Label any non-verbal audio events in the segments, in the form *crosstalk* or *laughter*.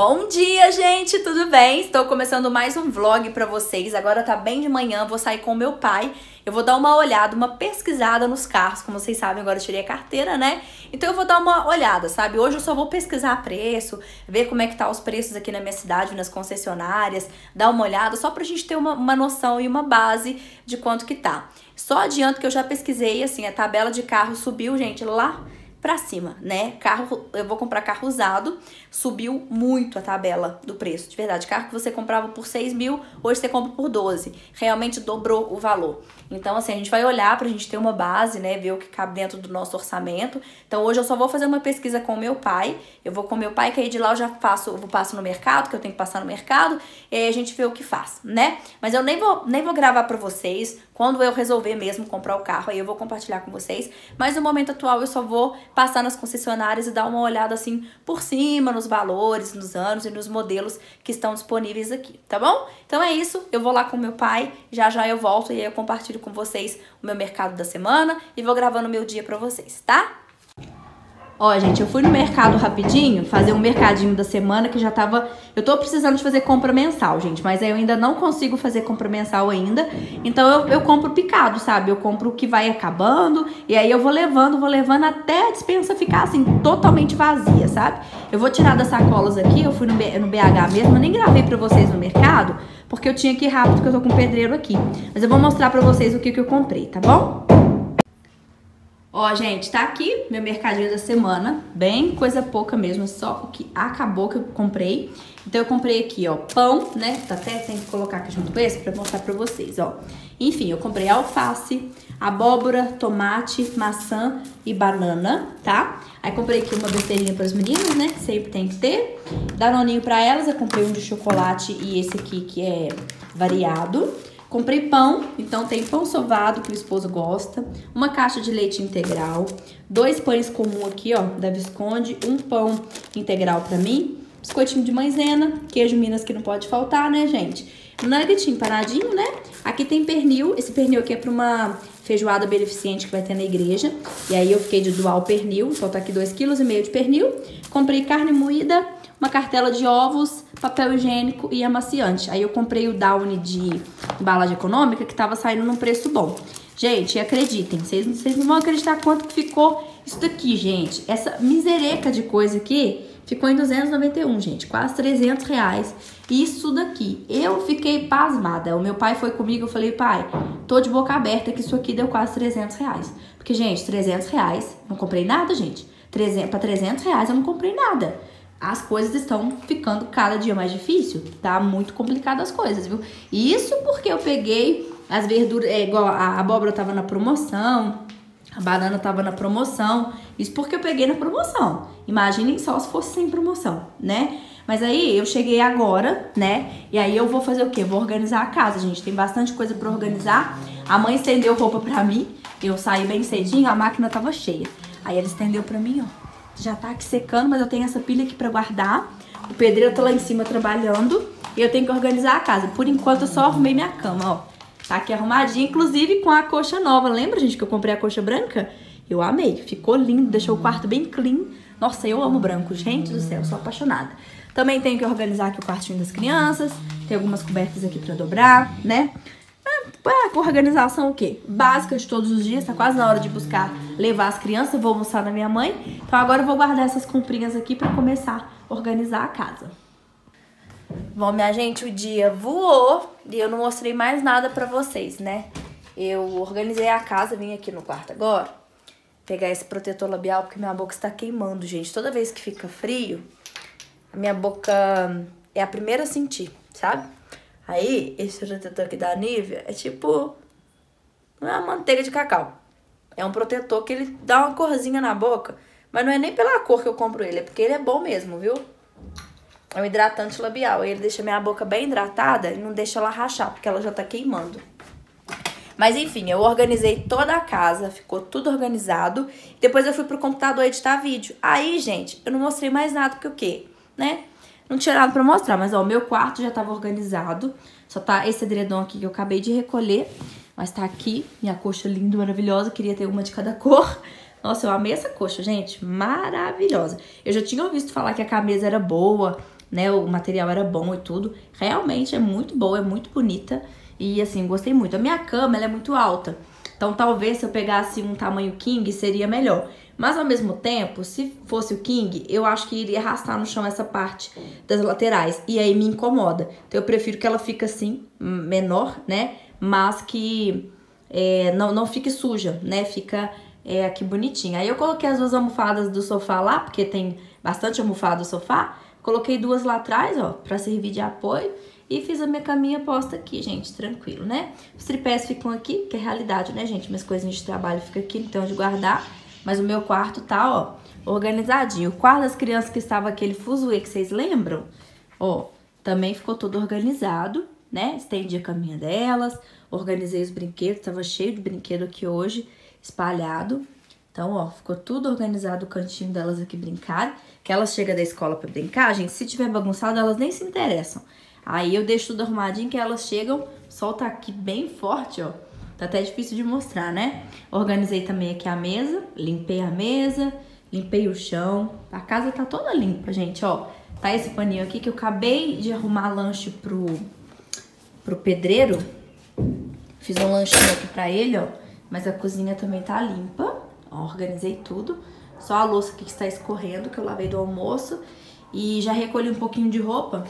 Bom dia, gente, tudo bem? Estou começando mais um vlog para vocês. Agora tá bem de manhã, vou sair com meu pai. Eu vou dar uma olhada, uma pesquisada nos carros. Como vocês sabem, agora eu tirei a carteira, né? Então eu vou dar uma olhada, sabe? Hoje eu só vou pesquisar preço, ver como é que tá os preços aqui na minha cidade, nas concessionárias, dar uma olhada, só pra gente ter uma, uma noção e uma base de quanto que tá. Só adianto que eu já pesquisei, assim, a tabela de carro subiu, gente, lá para cima, né? Carro, eu vou comprar carro usado, subiu muito a tabela do preço, de verdade. Carro que você comprava por 6 mil, hoje você compra por 12. Realmente dobrou o valor. Então, assim, a gente vai olhar pra gente ter uma base, né? Ver o que cabe dentro do nosso orçamento. Então, hoje eu só vou fazer uma pesquisa com o meu pai. Eu vou com o meu pai, que aí de lá eu já faço, eu passo no mercado, que eu tenho que passar no mercado, e aí a gente vê o que faz, né? Mas eu nem vou, nem vou gravar pra vocês quando eu resolver mesmo comprar o carro, aí eu vou compartilhar com vocês. Mas no momento atual eu só vou passar nas concessionárias e dar uma olhada assim por cima nos valores, nos anos e nos modelos que estão disponíveis aqui, tá bom? Então é isso, eu vou lá com meu pai, já já eu volto e aí eu compartilho com vocês o meu mercado da semana e vou gravando o meu dia pra vocês, tá? Ó, gente, eu fui no mercado rapidinho, fazer um mercadinho da semana que já tava... Eu tô precisando de fazer compra mensal, gente, mas eu ainda não consigo fazer compra mensal ainda. Então eu, eu compro picado, sabe? Eu compro o que vai acabando e aí eu vou levando, vou levando até a dispensa ficar, assim, totalmente vazia, sabe? Eu vou tirar das sacolas aqui, eu fui no, no BH mesmo, eu nem gravei pra vocês no mercado, porque eu tinha que ir rápido, porque eu tô com pedreiro aqui. Mas eu vou mostrar pra vocês o que, que eu comprei, tá bom? Ó, gente, tá aqui meu mercadinho da semana, bem coisa pouca mesmo, só o que acabou que eu comprei. Então eu comprei aqui, ó, pão, né, tá até tem que colocar aqui junto com esse pra mostrar pra vocês, ó. Enfim, eu comprei alface, abóbora, tomate, maçã e banana, tá? Aí comprei aqui uma besteirinha para os meninos, né, sempre tem que ter. Danoninho pra elas, eu comprei um de chocolate e esse aqui que é variado. Comprei pão, então tem pão sovado que o esposo gosta, uma caixa de leite integral, dois pães comum aqui, ó, da Visconde, um pão integral pra mim, biscoitinho de maisena, queijo Minas que não pode faltar, né, gente? Nugget empanadinho, né? Aqui tem pernil, esse pernil aqui é pra uma feijoada beneficente que vai ter na igreja. E aí eu fiquei de dual pernil, então tá aqui 2,5 kg de pernil. Comprei carne moída, uma cartela de ovos, papel higiênico e amaciante. Aí eu comprei o Downy de embalagem econômica que tava saindo num preço bom. Gente, acreditem, vocês, vocês não vão acreditar quanto que ficou isso daqui, gente. Essa misereca de coisa aqui ficou em 291, gente, quase 300 reais. Isso daqui, eu fiquei pasmada. O meu pai foi comigo, eu falei, pai, tô de boca aberta que isso aqui deu quase 300 reais. Porque, gente, 300 reais, não comprei nada, gente. 300, pra 300 reais eu não comprei nada as coisas estão ficando cada dia mais difícil, tá muito complicado as coisas, viu? Isso porque eu peguei as verduras, é igual a abóbora tava na promoção, a banana tava na promoção, isso porque eu peguei na promoção. Imaginem só se fosse sem promoção, né? Mas aí eu cheguei agora, né? E aí eu vou fazer o quê? Vou organizar a casa, gente. Tem bastante coisa para organizar. A mãe estendeu roupa para mim. Eu saí bem cedinho, a máquina tava cheia. Aí ela estendeu para mim, ó já tá aqui secando, mas eu tenho essa pilha aqui pra guardar. O pedreiro tá lá em cima trabalhando e eu tenho que organizar a casa. Por enquanto eu só arrumei minha cama, ó. Tá aqui arrumadinha, inclusive com a coxa nova. Lembra, gente, que eu comprei a coxa branca? Eu amei, ficou lindo, deixou o quarto bem clean. Nossa, eu amo branco, gente do céu, sou apaixonada. Também tenho que organizar aqui o quartinho das crianças. Tem algumas cobertas aqui pra dobrar, né? É, organização o quê? Básica de todos os dias, tá quase na hora de buscar levar as crianças, vou almoçar na minha mãe. Então agora eu vou guardar essas comprinhas aqui pra começar a organizar a casa. Bom, minha gente, o dia voou e eu não mostrei mais nada pra vocês, né? Eu organizei a casa, vim aqui no quarto agora, pegar esse protetor labial, porque minha boca está queimando, gente. Toda vez que fica frio, a minha boca é a primeira a sentir, sabe? Aí, esse protetor aqui da Nivea é tipo uma manteiga de cacau. É um protetor que ele dá uma corzinha na boca, mas não é nem pela cor que eu compro ele, é porque ele é bom mesmo, viu? É um hidratante labial. Ele deixa minha boca bem hidratada e não deixa ela rachar, porque ela já tá queimando. Mas enfim, eu organizei toda a casa, ficou tudo organizado. Depois eu fui pro computador editar vídeo. Aí, gente, eu não mostrei mais nada, porque o quê? Né? Não tinha nada pra mostrar, mas ó, o meu quarto já tava organizado. Só tá esse edredom aqui que eu acabei de recolher. Mas tá aqui, minha coxa linda, maravilhosa. Queria ter uma de cada cor. *laughs* Nossa, eu amei essa coxa, gente. Maravilhosa. Eu já tinha ouvido falar que a camisa era boa, né? O material era bom e tudo. Realmente é muito boa, é muito bonita. E assim, gostei muito. A minha cama, ela é muito alta. Então talvez se eu pegasse um tamanho king seria melhor. Mas ao mesmo tempo, se fosse o king, eu acho que iria arrastar no chão essa parte das laterais. E aí me incomoda. Então eu prefiro que ela fique assim, menor, né? Mas que é, não, não fique suja, né? Fica é, aqui bonitinha. Aí eu coloquei as duas almofadas do sofá lá, porque tem bastante almofada no sofá. Coloquei duas lá atrás, ó, pra servir de apoio. E fiz a minha caminha posta aqui, gente, tranquilo, né? Os tripés ficam aqui, que é realidade, né, gente? Minhas coisinhas de trabalho ficam aqui, então de guardar. Mas o meu quarto tá, ó, organizadinho. O quarto das crianças que estava aquele fuzuê que vocês lembram, ó, também ficou todo organizado, né? Estendi a caminha delas, organizei os brinquedos, tava cheio de brinquedo aqui hoje, espalhado. Então, ó, ficou tudo organizado o cantinho delas aqui brincar. Que elas chegam da escola para brincar, gente, se tiver bagunçado, elas nem se interessam. Aí eu deixo tudo arrumadinho que elas chegam, solta aqui bem forte, ó. Tá até difícil de mostrar, né? Organizei também aqui a mesa, limpei a mesa, limpei o chão. A casa tá toda limpa, gente, ó. Tá esse paninho aqui que eu acabei de arrumar lanche pro, pro pedreiro. Fiz um lanchinho aqui pra ele, ó. Mas a cozinha também tá limpa. Ó, organizei tudo. Só a louça aqui que está escorrendo, que eu lavei do almoço. E já recolhi um pouquinho de roupa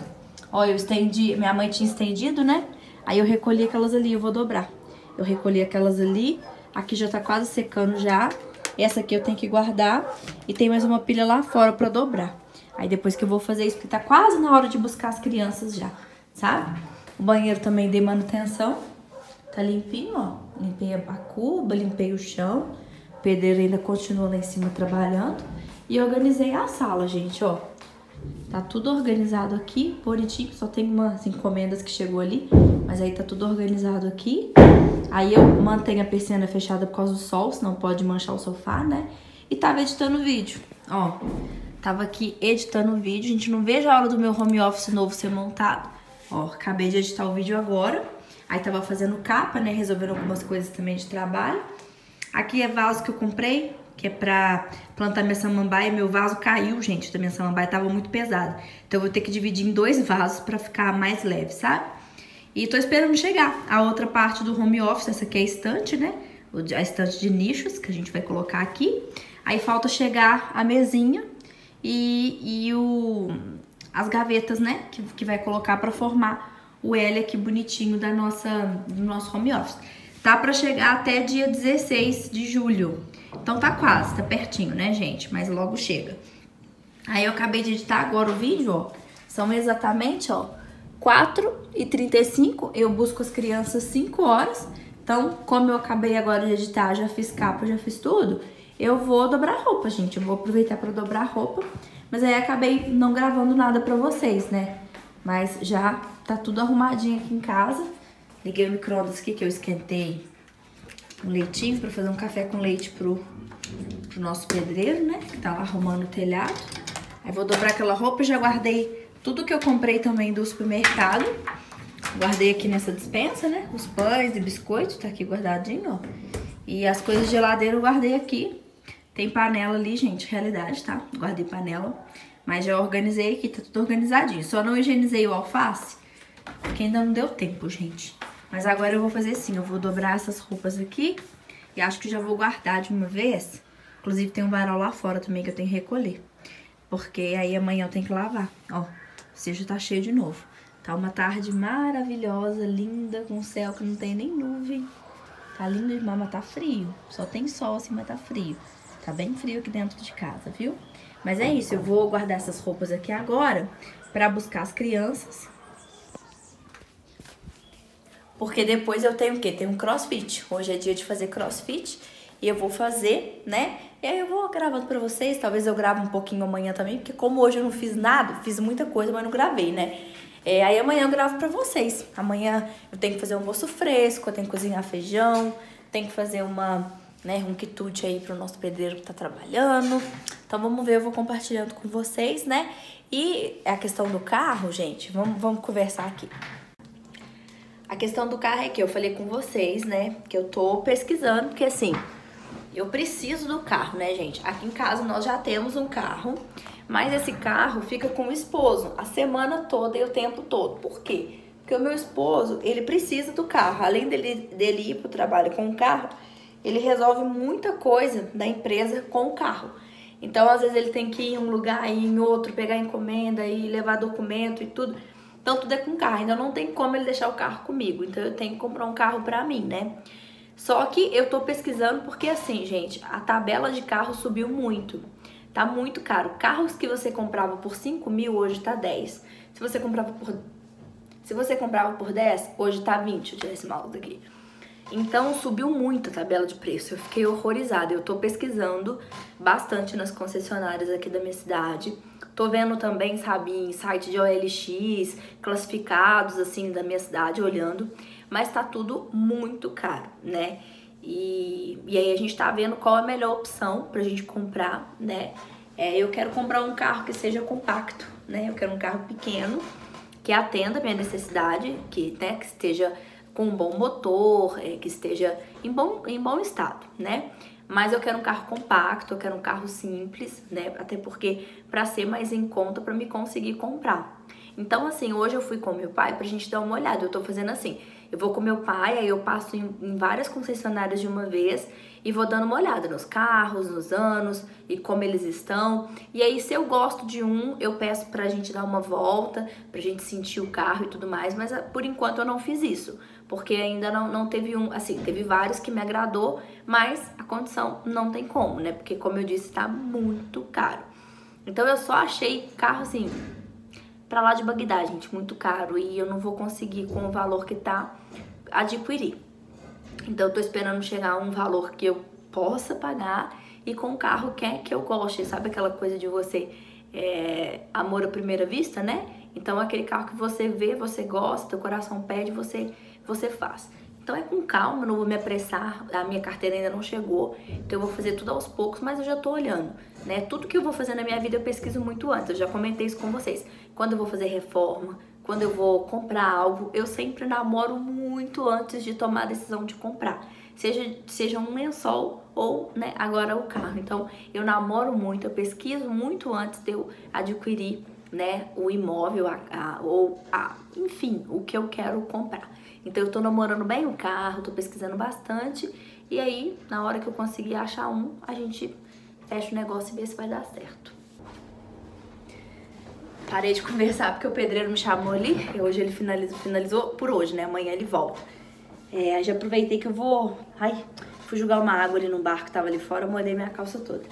Ó, eu estendi, minha mãe tinha estendido, né? Aí eu recolhi aquelas ali, eu vou dobrar. Eu recolhi aquelas ali, aqui já tá quase secando já. Essa aqui eu tenho que guardar e tem mais uma pilha lá fora pra dobrar. Aí depois que eu vou fazer isso, porque tá quase na hora de buscar as crianças já, sabe? O banheiro também dei manutenção, tá limpinho, ó. Limpei a cuba, limpei o chão. O pedreiro ainda continua lá em cima trabalhando. E organizei a sala, gente, ó. Tá tudo organizado aqui, bonitinho, só tem umas encomendas que chegou ali, mas aí tá tudo organizado aqui. Aí eu mantenho a persiana fechada por causa do sol, senão pode manchar o sofá, né? E tava editando vídeo, ó. Tava aqui editando o vídeo, a gente não vejo a hora do meu home office novo ser montado. Ó, acabei de editar o vídeo agora. Aí tava fazendo capa, né, resolvendo algumas coisas também de trabalho. Aqui é vaso que eu comprei, que é pra plantar minha samambaia. Meu vaso caiu, gente, da minha samambaia, tava muito pesado. Então eu vou ter que dividir em dois vasos pra ficar mais leve, sabe? E tô esperando chegar a outra parte do home office, essa aqui é a estante, né? A estante de nichos que a gente vai colocar aqui. Aí falta chegar a mesinha e, e o, as gavetas, né? Que, que vai colocar pra formar o L aqui bonitinho da nossa, do nosso home office. Tá pra chegar até dia 16 de julho. Então tá quase, tá pertinho, né, gente? Mas logo chega. Aí eu acabei de editar agora o vídeo, ó. São exatamente, ó, 4 e 35. Eu busco as crianças 5 horas. Então, como eu acabei agora de editar, já fiz capa, já fiz tudo, eu vou dobrar roupa, gente. Eu vou aproveitar pra dobrar roupa. Mas aí acabei não gravando nada pra vocês, né? Mas já tá tudo arrumadinho aqui em casa. Liguei o micro-ondas aqui que eu esquentei um leitinho para fazer um café com leite pro, pro nosso pedreiro, né? Que tá arrumando o telhado. Aí vou dobrar aquela roupa, já guardei tudo que eu comprei também do supermercado. Guardei aqui nessa dispensa, né? Os pães e biscoitos, tá aqui guardadinho, ó. E as coisas de geladeira eu guardei aqui. Tem panela ali, gente, realidade, tá? Guardei panela. Mas já organizei aqui, tá tudo organizadinho. Só não higienizei o alface, porque ainda não deu tempo, gente. Mas agora eu vou fazer assim, eu vou dobrar essas roupas aqui e acho que já vou guardar de uma vez. Inclusive tem um varal lá fora também que eu tenho que recolher. Porque aí amanhã eu tenho que lavar. Ó, o seja tá cheio de novo. Tá uma tarde maravilhosa, linda, com céu que não tem nem nuvem. Tá lindo demais, mas tá frio. Só tem sol assim, mas tá frio. Tá bem frio aqui dentro de casa, viu? Mas é isso, eu vou guardar essas roupas aqui agora pra buscar as crianças porque depois eu tenho o quê? Tenho um crossfit. Hoje é dia de fazer crossfit. E eu vou fazer, né? E aí eu vou gravando pra vocês. Talvez eu grave um pouquinho amanhã também. Porque como hoje eu não fiz nada, fiz muita coisa, mas não gravei, né? É, aí amanhã eu gravo pra vocês. Amanhã eu tenho que fazer um almoço fresco, eu tenho que cozinhar feijão, tenho que fazer uma, né, um quitute aí pro nosso pedreiro que tá trabalhando. Então vamos ver, eu vou compartilhando com vocês, né? E a questão do carro, gente, vamos, vamos conversar aqui. A questão do carro é que eu falei com vocês, né? Que eu tô pesquisando, porque assim, eu preciso do carro, né, gente? Aqui em casa nós já temos um carro, Mas esse carro fica com o esposo a semana toda e o tempo todo. Por quê? Porque o meu esposo, ele precisa do carro. Além dele, dele ir para o trabalho com o carro, ele resolve muita coisa da empresa com o carro. Então, às vezes, ele tem que ir em um lugar, ir em outro, pegar encomenda e levar documento e tudo. Então, tudo é com carro. Então, não tem como ele deixar o carro comigo. Então, eu tenho que comprar um carro pra mim, né? Só que eu tô pesquisando porque, assim, gente, a tabela de carro subiu muito. Tá muito caro. Carros que você comprava por 5 mil, hoje tá 10. Se você comprava por... Se você comprava por 10, hoje tá 20. Deixa eu tirar esse mouse daqui. Então subiu muito a tabela de preço. Eu fiquei horrorizada. Eu tô pesquisando bastante nas concessionárias aqui da minha cidade. Tô vendo também, sabe, em site de OLX, classificados assim da minha cidade, olhando, mas tá tudo muito caro, né? E, e aí a gente tá vendo qual é a melhor opção pra gente comprar, né? É, eu quero comprar um carro que seja compacto, né? Eu quero um carro pequeno que atenda a minha necessidade, que, né, que esteja com um bom motor, é, que esteja em bom, em bom estado, né? Mas eu quero um carro compacto, eu quero um carro simples, né? Até porque para ser mais em conta para me conseguir comprar. Então, assim, hoje eu fui com meu pai pra gente dar uma olhada. Eu tô fazendo assim, eu vou com meu pai, aí eu passo em, em várias concessionárias de uma vez e vou dando uma olhada nos carros, nos anos e como eles estão. E aí, se eu gosto de um, eu peço pra gente dar uma volta, pra gente sentir o carro e tudo mais, mas ah, por enquanto eu não fiz isso porque ainda não, não teve um, assim, teve vários que me agradou, mas a condição não tem como, né? Porque, como eu disse, tá muito caro. Então eu só achei carro assim, pra lá de Bagdá, gente, muito caro e eu não vou conseguir com o valor que tá adquirir. Então eu tô esperando chegar a um valor que eu possa pagar e com o carro que é que eu goste, sabe aquela coisa de você é, amor à primeira vista, né? Então aquele carro que você vê, você gosta, o coração pede, você você faz. Então é com calma, não vou me apressar, a minha carteira ainda não chegou, então eu vou fazer tudo aos poucos, mas eu já tô olhando, né? Tudo que eu vou fazer na minha vida eu pesquiso muito antes, eu já comentei isso com vocês. Quando eu vou fazer reforma, quando eu vou comprar algo, eu sempre namoro muito antes de tomar a decisão de comprar. Seja, seja um lençol ou, né, agora o carro. Então, eu namoro muito, eu pesquiso muito antes de eu adquirir, né, o imóvel a, a, ou, a, enfim, o que eu quero comprar. Então eu tô namorando bem o carro, tô pesquisando bastante. E aí, na hora que eu conseguir achar um, a gente fecha o negócio e vê se vai dar certo. Parei de *laughs* conversar porque o pedreiro me chamou ali. E hoje ele finalizou, finalizou por hoje, né? Amanhã ele volta. É, já aproveitei que eu vou... Ai, fui jogar uma água ali no bar que tava ali fora, molhei minha calça toda.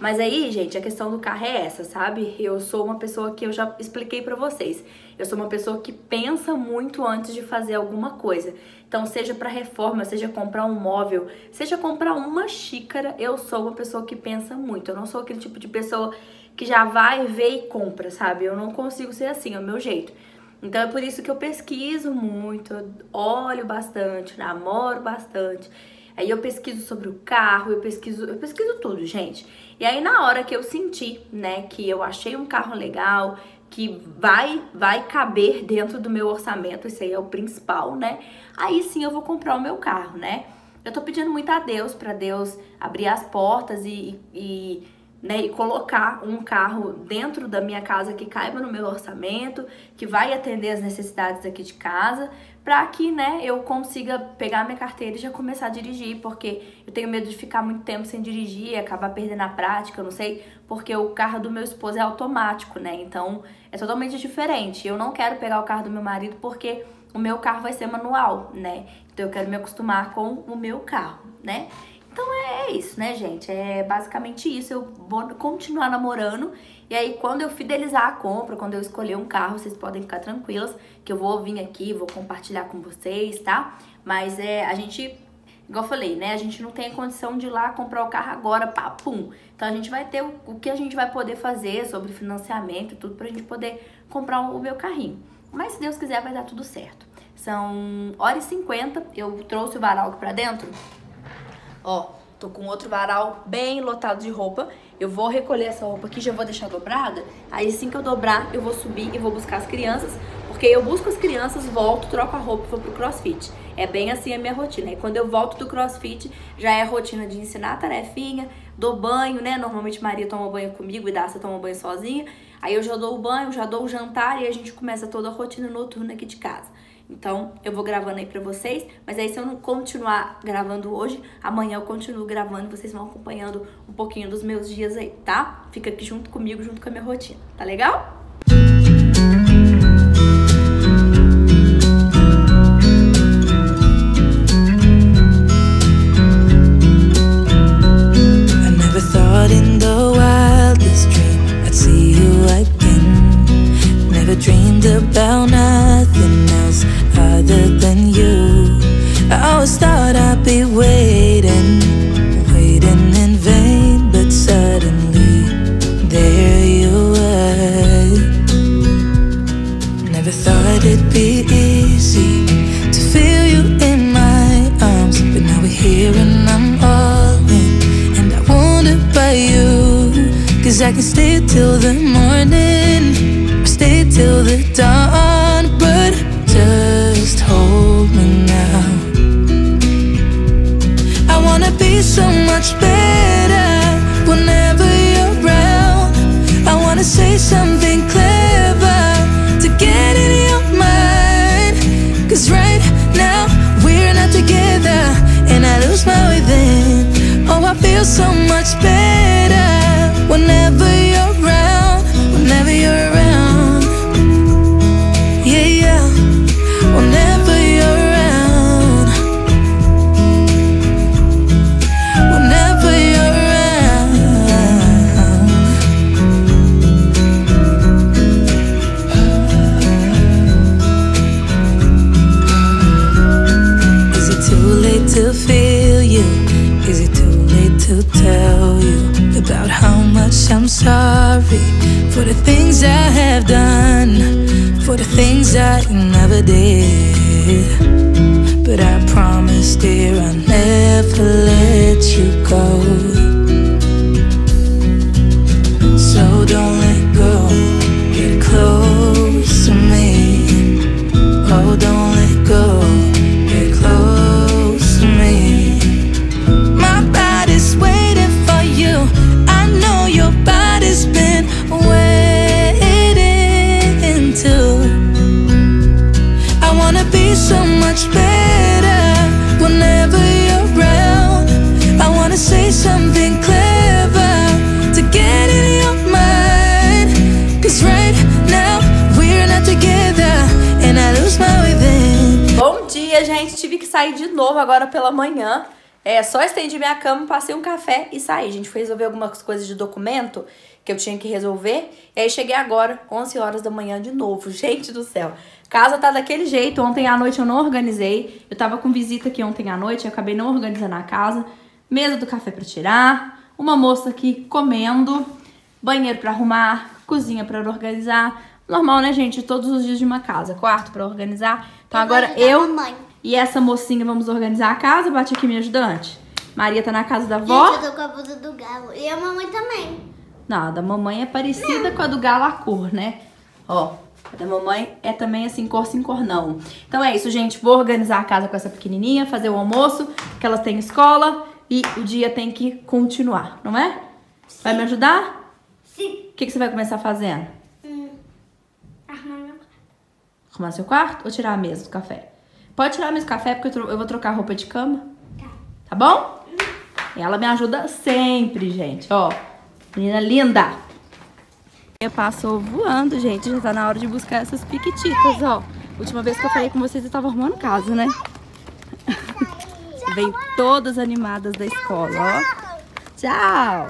Mas aí, gente, a questão do carro é essa, sabe? Eu sou uma pessoa que eu já expliquei para vocês. Eu sou uma pessoa que pensa muito antes de fazer alguma coisa. Então, seja para reforma, seja comprar um móvel, seja comprar uma xícara, eu sou uma pessoa que pensa muito. Eu não sou aquele tipo de pessoa que já vai ver e compra, sabe? Eu não consigo ser assim, é o meu jeito. Então é por isso que eu pesquiso muito, olho bastante, namoro bastante. Aí eu pesquiso sobre o carro, eu pesquiso, eu pesquiso tudo, gente. E aí na hora que eu senti, né, que eu achei um carro legal, que vai vai caber dentro do meu orçamento, isso aí é o principal, né? Aí sim eu vou comprar o meu carro, né? Eu tô pedindo muito a Deus para Deus abrir as portas e, e né, e colocar um carro dentro da minha casa que caiba no meu orçamento, que vai atender as necessidades aqui de casa, para que, né, eu consiga pegar minha carteira e já começar a dirigir, porque eu tenho medo de ficar muito tempo sem dirigir e acabar perdendo a prática, eu não sei, porque o carro do meu esposo é automático, né? Então, é totalmente diferente. Eu não quero pegar o carro do meu marido porque o meu carro vai ser manual, né? Então eu quero me acostumar com o meu carro, né? Então é, é isso, né, gente? É basicamente isso. Eu vou continuar namorando. E aí, quando eu fidelizar a compra, quando eu escolher um carro, vocês podem ficar tranquilas que eu vou vir aqui, vou compartilhar com vocês, tá? Mas é, a gente, igual eu falei, né? A gente não tem a condição de ir lá comprar o carro agora, pá, pum. Então a gente vai ter o, o que a gente vai poder fazer sobre financiamento e tudo pra gente poder comprar o meu carrinho. Mas se Deus quiser, vai dar tudo certo. São horas e 50, eu trouxe o varal pra dentro Ó, tô com outro varal bem lotado de roupa. Eu vou recolher essa roupa aqui, já vou deixar dobrada. Aí assim que eu dobrar, eu vou subir e vou buscar as crianças, Porque eu busco as crianças, volto, troco a roupa e vou pro crossfit. É bem assim a minha rotina. E quando eu volto do crossfit, já é a rotina de ensinar a tarefinha, dou banho, né? Normalmente Maria toma banho comigo e Daça toma banho sozinha. Aí eu já dou o banho, já dou o jantar e a gente começa toda a rotina noturna aqui de casa. Então, eu vou gravando aí pra vocês, mas aí se eu não continuar gravando hoje, amanhã eu continuo gravando e vocês vão acompanhando um pouquinho dos meus dias aí, tá? Fica aqui junto comigo, junto com a minha rotina, tá legal? done sair de novo agora pela manhã. É, só estendi minha cama, passei um café e saí. A gente foi resolver algumas coisas de documento que eu tinha que resolver. E aí cheguei agora, 11 horas da manhã de novo. *laughs* Gente do céu. Casa tá daquele jeito. Ontem à noite eu não organizei. Eu tava com visita aqui ontem à noite, eu acabei não organizando a casa. Mesa do café pra tirar, uma moça aqui comendo, banheiro pra arrumar, cozinha pra organizar. Normal, né, gente? Todos os dias de uma casa. Quarto pra organizar. Então agora ajudar a eu mamãe. E essa mocinha vamos organizar a casa. Bate aqui minha ajudante. Maria tá na casa da avó. Gente, eu tô com a blusa do galo. E a mamãe também. Não, a da mamãe é parecida com a do galo a cor, né? Ó, a da mamãe é também assim, cor sim, cor não. Então é isso, gente. Vou organizar a casa com essa pequenininha, fazer o almoço, que elas têm escola e o dia tem que continuar, não é? Vai me ajudar? Sim. O que, que você vai começar fazendo? Hum. Arrumar meu Arrumar seu quarto ou tirar a mesa do café? Pode tirar do café, porque eu, vou trocar a roupa de cama. Tá bom? E ela me ajuda sempre, gente. Ó, menina linda. Passou voando, gente. Já tá na hora de buscar essas piquititas, ó. Última vez que eu falei com vocês, eu tava arrumando casa, né? Vem todas animadas da escola, ó. Tchau!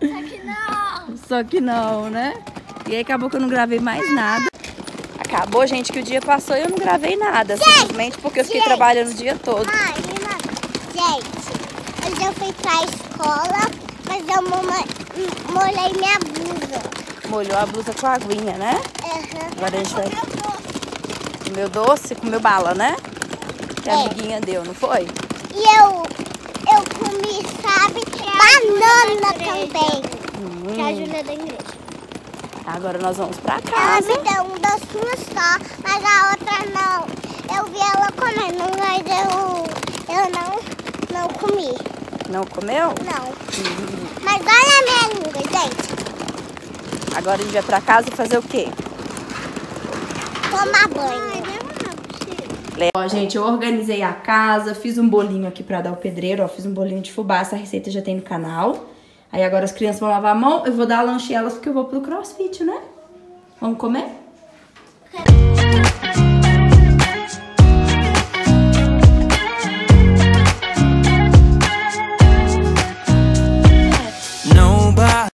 Aqui não. Só que não, né? E aí acabou que eu não gravei mais nada. Acabou, gente, que o dia passou e eu não gravei nada. Simplesmente porque eu fiquei gente. trabalhando o dia todo. Mãe, mãe. Gente, hoje eu fui pra escola, mas eu mo- molhei minha blusa. Molhou a blusa com a aguinha, né? Aham. Agora a gente vai comer doce, comer bala, né? Que a É. amiguinha deu, não foi? E eu, eu comi, sabe, banana também. Que é a Júlia da igreja. Agora nós vamos pra Ela casa. me deu um docinho só, mas a outra não. Eu vi ela comendo, mas eu, eu não, não comi. Não comeu? Não. Mas olha a minha língua, gente. Agora a gente vai pra casa fazer o quê? Tomar banho. Ó, gente, eu organizei a casa, fiz um bolinho aqui pra dar o pedreiro, ó, fiz um bolinho de fubá, essa receita já tem no canal. Aí agora as crianças vão lavar a mão, eu vou dar lanche elas porque eu vou pro crossfit, né? Vamos comer?